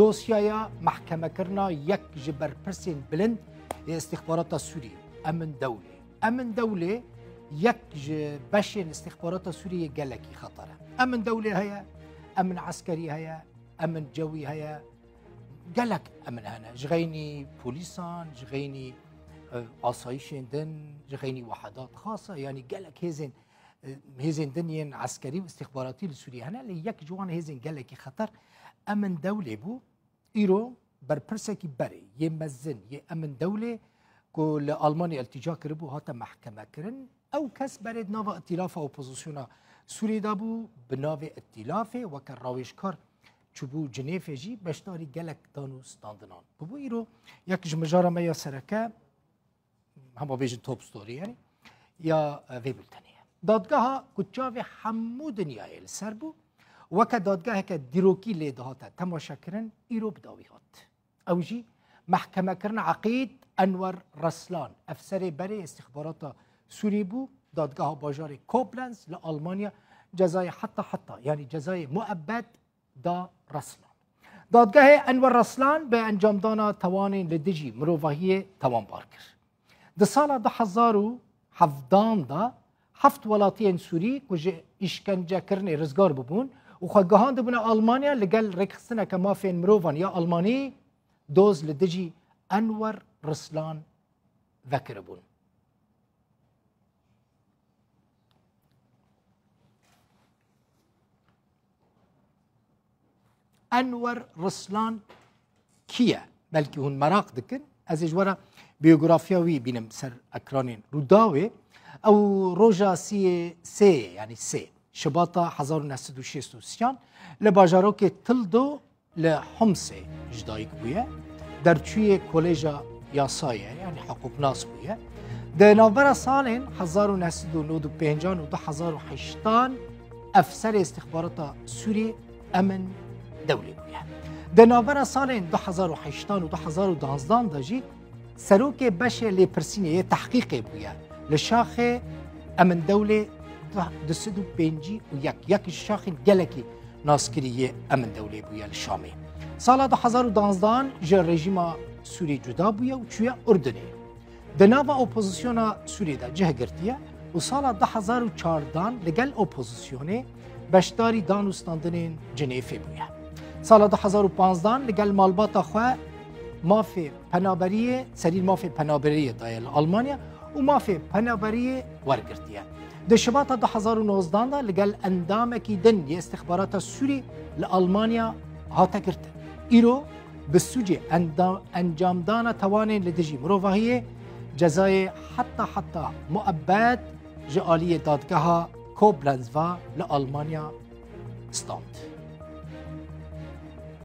دوسيايا محكمة كرنا يك جبر برسين بلند استخبارات سوريا أمن دولة أمن دولة يك بشين استخبارات سوريا جلكي خطرة أمن دولة هيا أمن عسكري هيا أمن جوي هيا جلك أمن هنا جغيني بوليسان جغيني أصايشين آه، دن جغيني وحدات خاصة يعني جلك هزين هزين آه، دنيا عسكري واستخباراتي لسوريا هنا اللي يك جوان هزين جلكي خطر أمن دولة بو ایرو برپرسکی بری یه مزن یه امن دوله کو ل آلمانی التجا کربو هات محکمه کرن او کس برد ناو اتلاف اپوزیسیونا سوری دابو بناو اتلاف و که راویشکار چوبو جنیف جی بشتاری گلک دانو ستاندنان ببو ایرو یک جمجارا میا سرکه همه بیجن توب ستوری یعنی یا وی بلتنیه دادگاه ها کچاوی همو دنیای لسر بو وەکە دادگاهەکە دیرۆکی لێ دەهاتە تەماشەکردن ئیرۆ بداوی هات ئەوژی محکەمەکردن عقید ئەنوەر ڕسلان ئەفسەرێ بەرێ استخباراتە سووری بوو دادگاه باژارێ کۆپلنس لە ئەلمانیا جەزای حتا حتا یعنی جەزای مؤبەت دا ڕسلان دادگاهێ ئەنوەر ڕسلان بە ئەنجامدانا تەوانین لە دژی مرۆڤاهیە تەوانبار کرد د ساڵە 1970 دا هەفت وڵاتیان سووری کوژێ ئیشکەنجەکردنی ڕزگار ببوون وخجهان دبنا المانيا لقال ركسنا كما فين مروفان يا الماني دوز لدجي انور رسلان ذكربون انور رسلان کیه بلکه هون مراق دكن از اجوارا بيوغرافيا وي بینم سر اکرانین روداوی او روجا سي سي يعني سي شباطا 1966 لە باژارۆکێ تلدۆ لە حمسێ ژدایک بووە دەرچوویە کۆلێژە یاسایە ینی حقوقناس بووە دەناوبەرە ساڵێن 1950 ئەفسەر استخبارەتە سووری ئەمن دەولی بووە دەناوبەرە ساڵێن 1950 2010 دەژی سەرۆکێ بەشێ لێپرسینەیە تحقیقێ بووە لە شاخێ ئەمن دەولێ دو و پنجی و یک یکی شاخین گلکی ناسکری امن دوله بویا لشامی سال 2012 جه رژیم سوری جدا بویا و چویا اردنی دناوا اپوزیسیون سوری دا جه گرتیه و سال 2014 لگل اپوزیسیونه بشداری دانوستاندنین جنیفه بویا سال 2015 لگل مالباتا خواه مافی پنابری سریل مافی پنابری دایل آلمانیا و مافی پنابری ورگرتیه د شباته د هزار و نوزدان دا لګل اندامه کې دن ی استخبارات سوری ل المانیا هاته کړت ایرو بسوجه اند انجام دان توان ل دجی مروفاهی جزای حتا حتا مؤبد جالی دادگاه کوبلنز و ل المانیا ستاند